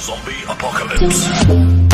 Zombie Apocalypse.